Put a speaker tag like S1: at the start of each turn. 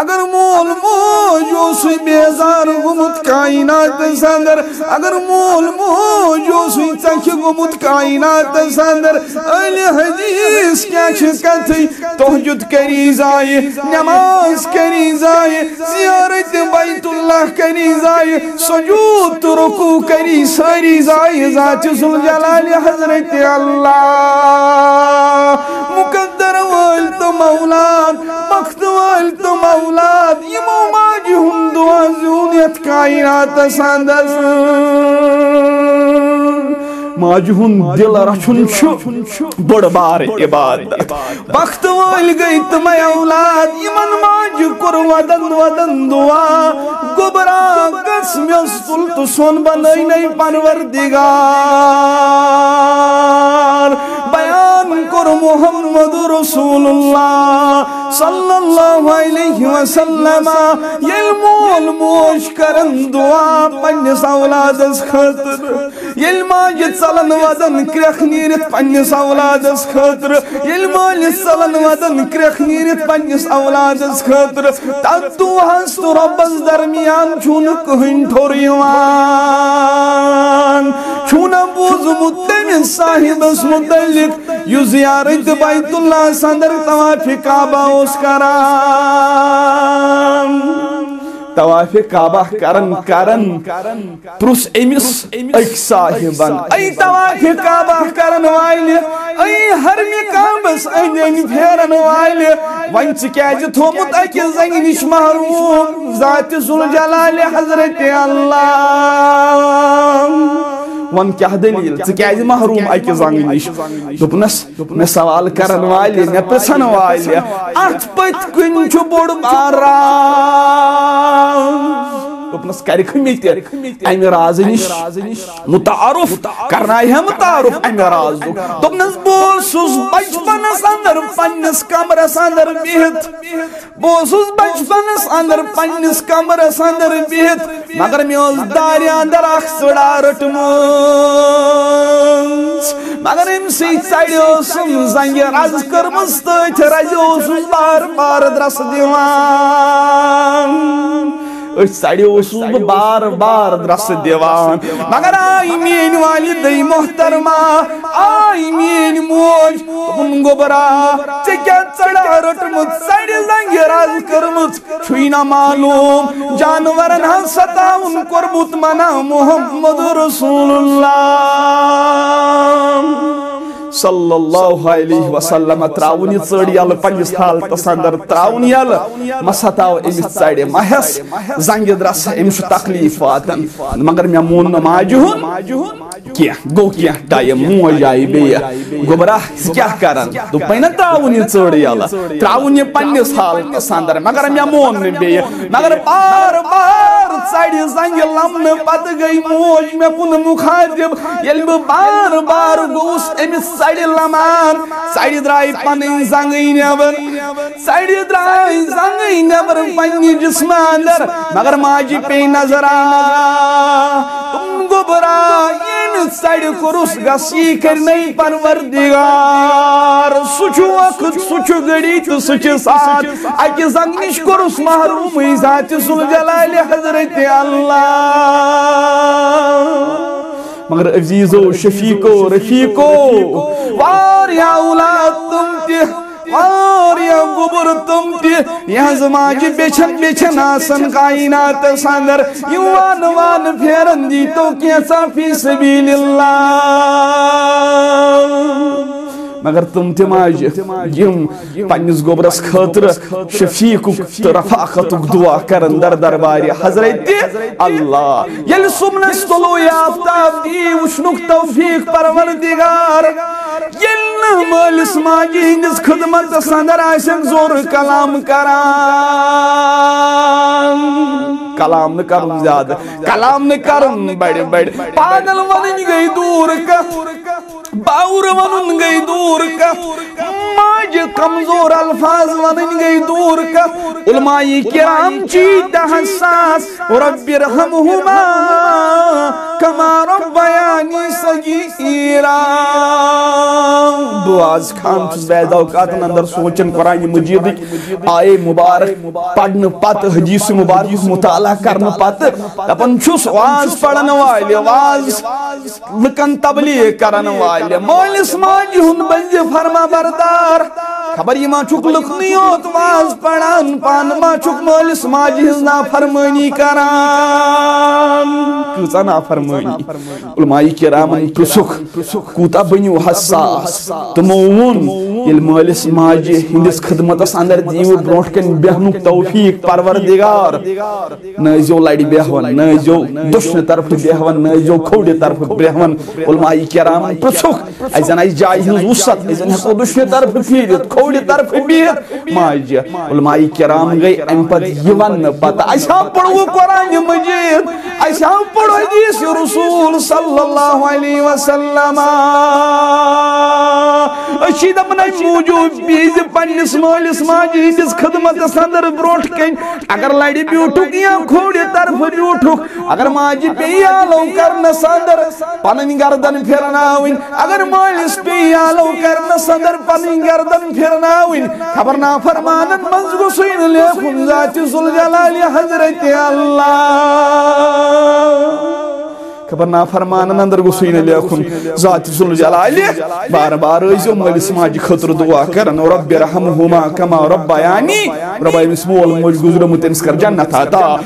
S1: اگر مول موج اوسوی بیزار گمت کائنات سندر، اگر مول موج اوسوی چکھ گمت کائنات سندر، اہل حدیث کیا چھکتی توجد کری زائی نماز کری زائی زیارت بیت اللہ کری زائی سجود رکو کری ساری زائی ذات سلجلال حضرت اللہ۔ والت مولاد یمو ماجی ہم دعا زیونیت کائنات ساندر۔ ماجی ہن دل رچھن چھو، بڑ بار عبادت۔ بخت وال گئی تم اولاد یمن ماجی کر ودن ودن دعا۔ گبرا، قسم یستل تو سون بنائی نہیں پنوردگار بیان کر محمد رسول اللہ صلی اللہ علیہ وسلم یل مول موش کرن دعا پنس اولادس خطر یل ماج ژلن ودن کرخ نیرت پنس اولادس خطر یل مال ژلن ودن کرخ نیرت پنس اولادس خطر تت دعاس تو ربس درمیان چھون کہن ٹھور یوان چھون بوزمت تمس صاحبس متعلق یو زیارت بیت اللہ صدر طواف کعبہ اس کران طواف کعبہ کرن کرن۔ پرس امس اک صاحبن ای طواف کعبہ کرن والے ای حرم کعبس این پھیرن والے ون ژ تھومت اکہِ زنگہِ نش محروم۔ ذات ذوالجلال حضرت اللہ۔ ون کیا دلیل ژٕ کیازِ محروم اکہِ زنگہِ نش دوٚپنس مےٚ سوال کرن والہِ مےٚ پرژھن والہِ اتھ پٔتۍ کِنۍ چھُ بوٚڑ راز دوٚپنس کرکھ مےٚ تہِ امہِ رازٕ نش متعارف کرنایہِ ہے متعارف۔ امہِ رازُک دوٚپنس بہٕ اوسُس بچپنس اندر پننس کمرس اندر بِہِتھ بہٕ اوسُس بچپنس اندر پننس کمرس اندر بِہِتھ مگر اوس دارِ اندر اکھ سٕڑا رٔٹمٕژ مگر ژرِ اوسُم زنگہِ رز کٔرمٕژ تٔتھۍ رزِ اوسُس بار بار درسہٕ دِوان بہٕ بار بار درسہٕ دِوان مگر آی میٲنۍ والدے محترمہ آی میٲنۍ موج دوٚپُن گوٚبرا ژےٚ کیٛاہ ژڑا رٔٹمٕژ ژرِ زنگہِ رز کٔرمٕژ چھُے نہ معلوم جانورن ہنٛز ستاوُن کوٚرمُت منع محمد رسول اللہ صلی اللہ علیہ وسلم تراؤن یہ ژڑ یل پنس حالتس اندر تراؤن یل ما ستاو امس ژڑ محس زنگ درس امس تکلیف واتن مگر مے مون ماجہ ہن کی گو کی ٹائم موج آئی بی گبرا کیا کرن نا تراؤن یہ ژڑ یل تراؤن یہ پنس حالتس اندر مگر مے مون بی مگر بار بار ژڑ زنگ لمن پت گئی موج مے کن مخاطب یل بار بار گوس امس ژڑِ لمان ژڑِ درٛاے پنٕنۍ زنگٕے نٮ۪بر ژڑِ درٛاے زنگٕے نٮ۪بر پننہِ جسمہٕ اندر مگر ماجہِ پیٚیہِ نظر آ ییٚمہِ ژڑِ کوٚرُس گژھ یی کٔرنَے پروردگار. سُہ وقت سُہ چھُ گٔڑی تہٕ سُہ چھُ ساتھ اکہِ زنگہِ نِش کوٚرُس محرومٕے ذاتِ ذوالجلالِ حضرت اللہ. مگر عزیزو، شفیقو، رفیقو واریا اولاد تم تی واریا گبر تم تی یہاں زماجی بیچن بیچن آسن کائنات ساندر، یوان وان پھیرن دی تو کیسا فی سبیل اللہ۔ مگر تم تم آج یم پنس گوبرس خاطر شفیق تو رفاقت دعا کرن در دربار حضرت اللہ۔ یل سمنس تلو آفتاب دی وشنک توفیق پروردگار۔ یل مالس ماجی ہندس خدمت سندر آسن زور کلام کران۔ کلام نہ کرن زیادہ، کلام نہ کرن بڑے بڑے۔ پاگل ونن گئی دور کت باور ونن گئی دور کت ماج کمزور الفاظ ونن گئی دور کت علماء کرام چیت حساس، رب رحمہما، کما رب بیانی ربیانی صغیرا بواز خان چس بیز اوقات اندر سوچن قرآن مجید آئے مبارک، پڑھن پت، حدیث مبارک، مطالعہ کرن پت۔ دپن چھس واز پڑھن والے واز لکن تبلیغ کرن والے۔ مولس ماجی ہن بنج فرما بردار۔ خبر یہ ما چھک لکھنی ہوت واز پڑھان پان۔ ما چھک مولس ماجی ہزنا فرمانی کران۔ کیسا نا فرمانی علماء کرامن پرسک کوتا بنیو حساس. تمون یل مولس ماجی ہندس خدمت اندر دیو بروٹ کن بہنک توفیق پروردگار. نزیو لڑی بہون نزیو دشن طرف بہون نزیو کھوڑی طرف بہون علماء کرام پرسک ایزن ایز جائی ہنز وسط ایزن ہکو دشن طرف پھیرت کھوڑی طرف بیت ماجی علماء کرام گئی ام پت یون پتہ ایسا پڑھو قرآن مجید. ایسا پڑھو حدیث رسول صلی اللہ وسلم. اچھی دمنا موجود بیز پنس مالس ماجی ہندس خدمت اندر بروٹ کن۔ اگر لڑی بیوٹھک یا کھوڑی طرف بیوٹھک اگر ماجی پیالو کرن سندر پنن گردن پھرناوین اگر مالس پیالو کرن سندر پنن گردن پھرناوین خبر نا فرمانن منز گسوین لیکن ذات ذوالجلال حضرت اللہ۔ خبر نا فرمان اندر گسوین لیکن ذات ذل جلال بار بار ایزو مالس ماجی خطر دعا کرن. رب رحمهما کما رب یعنی رب ایمس مول موج گزرمت انس کر جنت آتا.